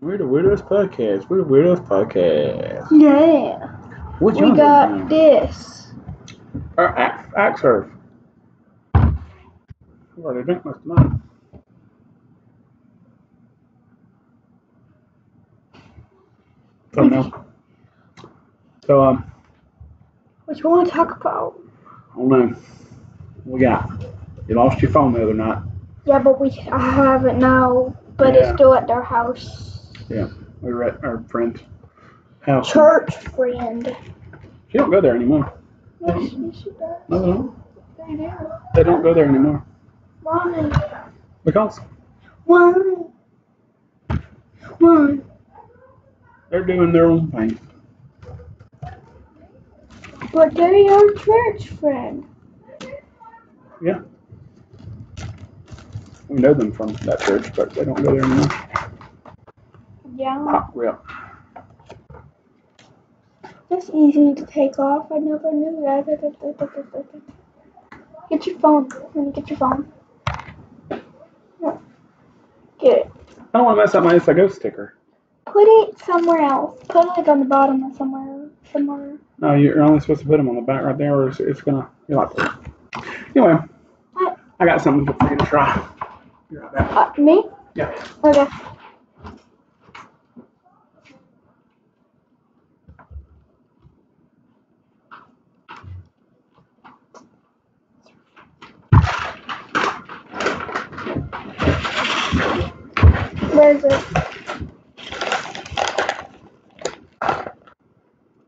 We're the Weirdos Podcast. We're the Weirdos Podcast. Yeah. What We got this. Our axe, axe surf. I've already drank most of mine. So no. So um, What you want to talk about? I don't know. We got. You lost your phone the other night. Yeah, but we I have it now, but Yeah. it's still at their house. Yeah, we were at our friend's house. Church friend. She don't go there anymore. Yes, yes, she does. No, they don't. They do. They don't go there anymore Why? because Why? Why? they're doing their own thing. But they're your church friend. Yeah. We know them from that church, but they don't go there anymore. Yeah. Ah, Pop rip. That's easy to take off. I never knew that. Get your phone. Let me get your phone. No. Get it. Oh, I don't want to mess up my Insta Ghost sticker. Put it somewhere else. Put it like on the bottom or somewhere. Somewhere. No, you're only supposed to put them on the back right there, or it's, it's gonna. You're like. Anyway, What? I got something for you to try. You're right back. Uh, me? Yeah. Okay. Where is it?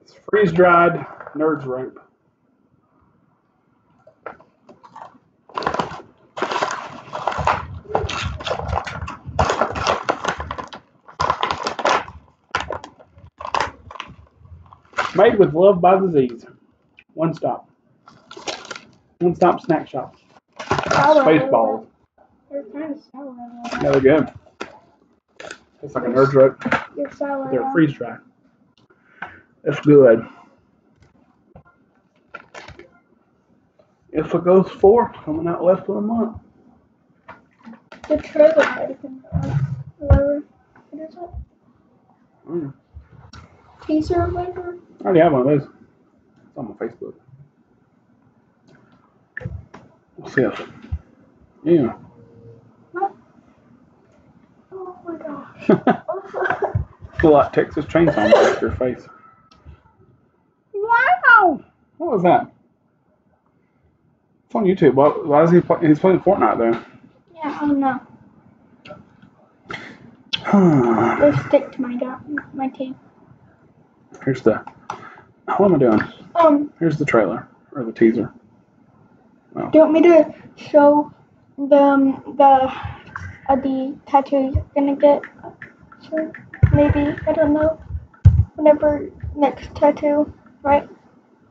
It's freeze dried nerds rope. Made with love by disease. One stop. One stop snack shop. Spaceballs. You're kind of sour. Yeah, they're good. It's like a nerds rope. You're sour. They're freeze dried. It's good. If it goes 4 coming out less than a month. The trailer medicine. Whatever. What is it? Mm. Teaser or whatever? I already have one of those. It's on my Facebook. What's this? Yeah. Oh my gosh. Feel like Texas Chainsaw Massacre face. Wow! What was that? It's on YouTube. Why, why is he play, he's playing Fortnite though? yeah, I don't know. Let's stick to my my team. Here's the. What am I doing? Um, Here's the trailer or the teaser. do you want me to show them the uh, the tattoo you're gonna get? Sure. Maybe I don't know. Whenever next tattoo, right?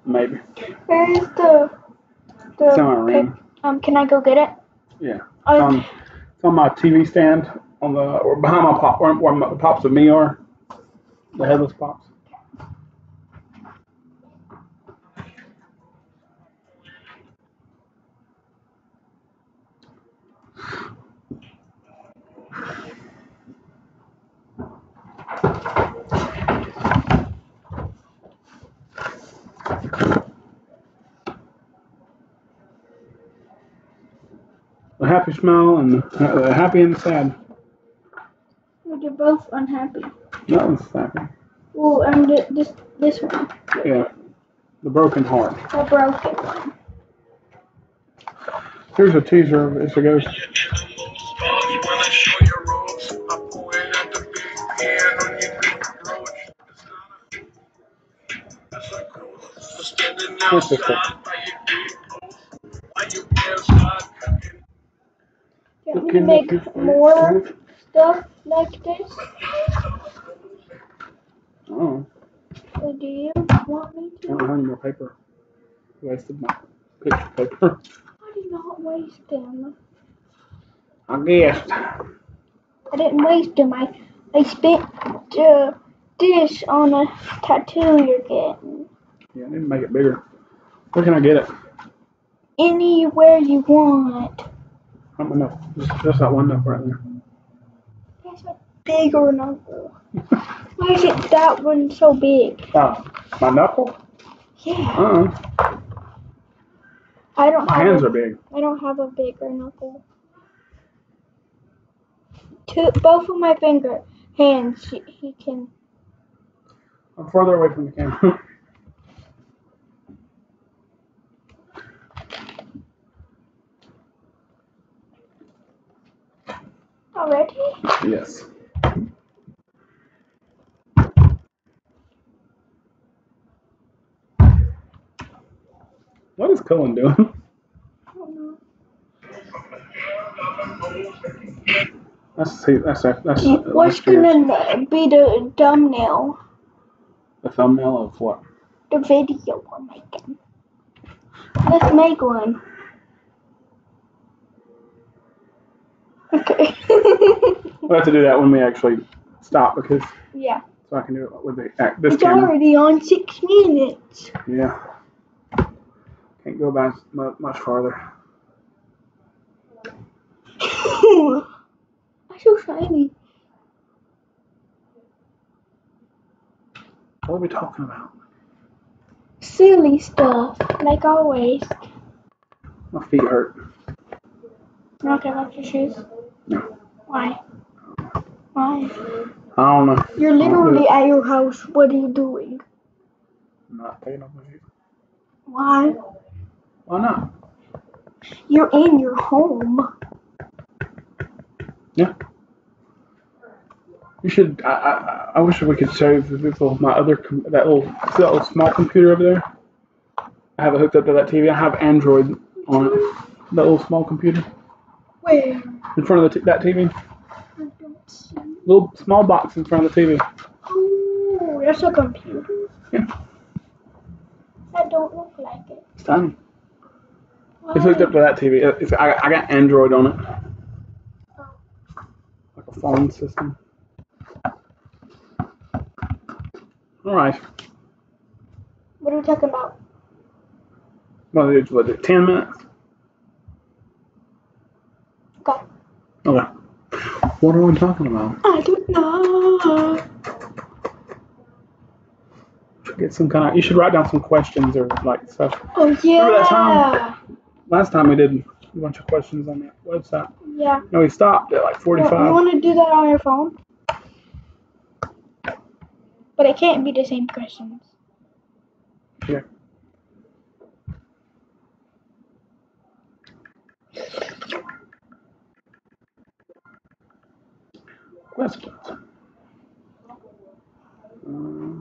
Maybe. Where is the the? It's on my ring. Um, can I go get it? Yeah. It's Um, on, it's on my TV stand on the or behind my pop where, where my, the pops of me are. The headless pops. The happy smile and uh, the happy and sad. They're both unhappy. That one's happy. Well, and th- this this one, Yeah. The broken heart. the broken one. Here's a teaser of It's a Ghost. What's this to make more stuff like this? Oh, Or do you want me I don't to? have any more paper. Wasted my picture paper. I did not waste them. I guess. I didn't waste them. I, I spent uh, this on a tattoo you're getting. Yeah, I need to make it bigger. Where can I get it? Anywhere you want. I don't know. Just, just that one up right there. Yes, a bigger knuckle. Why is it that one so big? Oh, my knuckle? Yeah, Uh-uh. I don't. My have hands a, are big. I don't have a bigger knuckle. Two, both of my finger hands, he, he can. I'm further away from the camera. Already? yes. What is Cullen doing? I don't know. That's that's that's, that's What's gonna be the thumbnail? the thumbnail of what? The video we're making. Let's make one. Okay. We'll have to do that when we actually stop because yeah. so I can do it with the act this It's camera. already on six minutes. Yeah. Can't go back much farther. I'm so shiny. What are we talking about? Silly stuff, like always. My feet hurt. You're not gonna your shoes? No. Why? Why? I don't know. You're literally at your house. What are you doing? I'm not taking off my shoes. Why? Why not? You're in your home. Yeah. You should. I, I, I wish we could show the people my other com- that little see that little small computer over there. I have it hooked up to that TV. I have Android on it. That little small computer Where? in front of the t- that TV. I don't see. Little small box in front of the TV. Oh, that's a computer. Yeah. That don't look like it. It's tiny. It's hooked up to that TV. It's, I, I got Android on it. Like a phone system. All right. What are we talking about? Well, it's what, it, 10 minutes? Okay. Okay. What are we talking about? I don't know. Get some kind of. You should write down some questions or like stuff. Oh Remember that yeah. time? Last time we did a bunch of questions on that website. Yeah. No, we stopped at like 45. You want to do that on your phone? But it can't be the same questions. Yeah. Questions. Um,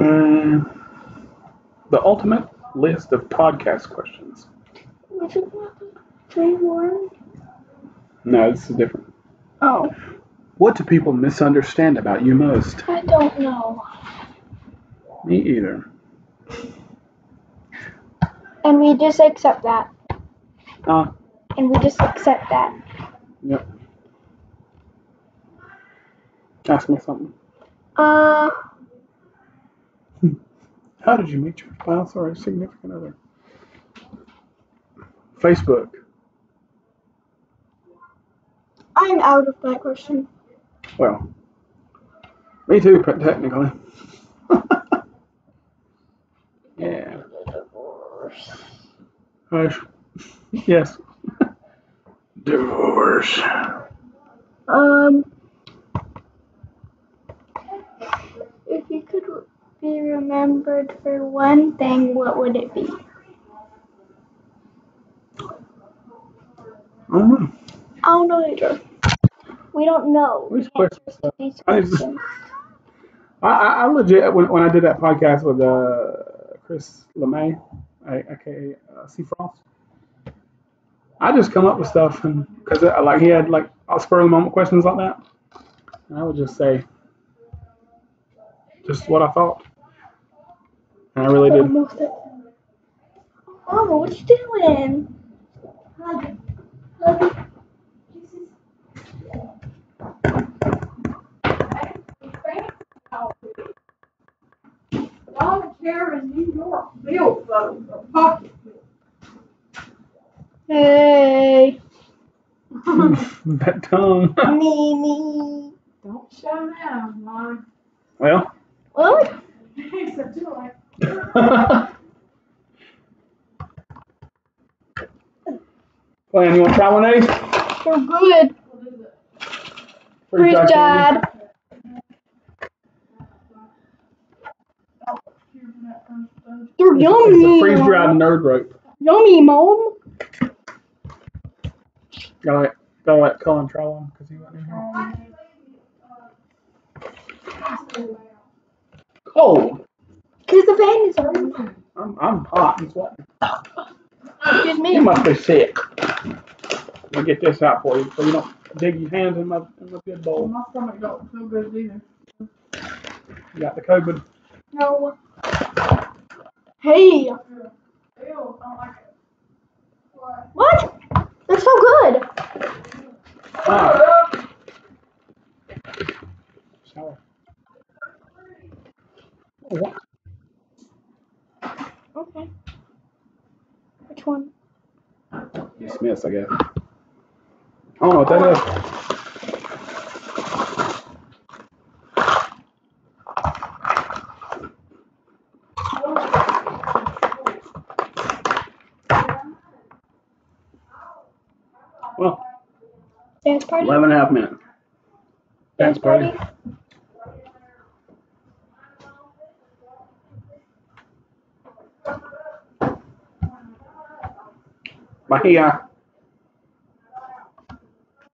and the ultimate list of podcast questions. Was it not the one? No, this is different. Oh, What do people misunderstand about you most? I don't know. Me either. And we just accept that. Uh, And we just accept that. yep. Ask me something. Uh, How did you meet your spouse or a significant other? Facebook. I'm out of that question. Well, me too, but technically. yeah. Hush. Yes. Divorce. Um, if you could be remembered for one thing, what would it be? I don't know. I don't know either. We don't know Which the question? these I just- questions. I, I, I legit when, when I did that podcast with uh, Chris LeMay, I- aka uh, C Frost, I just come up with stuff and because like he had like spur of the moment questions like that, and I would just say just what I thought, I really did. Almost. Mama, what you doing? here in New York built those, a pocket. Hey. that tongue. me, me. Don't show them, Mom. well. What? He said, you like, Glenn, you want to try one of these? They're good. what is it? Freeze dried candy? dried. Here's that first those. They're It's yummy. a freeze dried nerd rope. Yummy, mom. Gotta let, gotta let Cullen try one because he wasn't in here. Cold. Cause the fan is on. I'm, I'm hot and sweating. Excuse me. You must be sick. Let me get this out for you so you don't dig your hands in my, in my good bowl. My stomach don't feel good either. You got the COVID. No. Hey. Ew, I don't like it. What? What? They're so good. Ah, sour. Oh, what? Okay. Which one? You I guess. I don't know what that is. Well, Dance party? 11 and a half minutes. Dance party. Bahia.